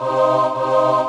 oh, oh.